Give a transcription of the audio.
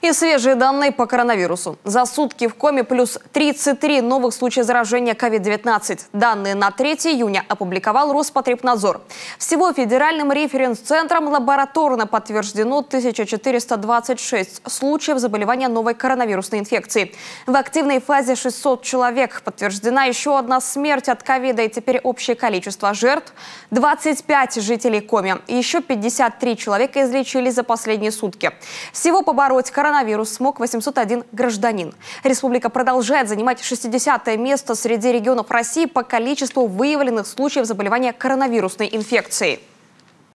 И свежие данные по коронавирусу. За сутки в коме плюс 33 новых случая заражения COVID-19. Данные на 3 июня опубликовал Роспотребнадзор. Всего федеральным референс-центром лабораторно подтверждено 1426 случаев заболевания новой коронавирусной инфекции. В активной фазе 600 человек. Подтверждена еще одна смерть от ковида и теперь общее количество жертв – 25 жителей коми. Еще 53 человека излечили за последние сутки. Всего побороть коронавирус коронавирус смог 801 гражданин. Республика продолжает занимать 60 место среди регионов России по количеству выявленных случаев заболевания коронавирусной инфекцией.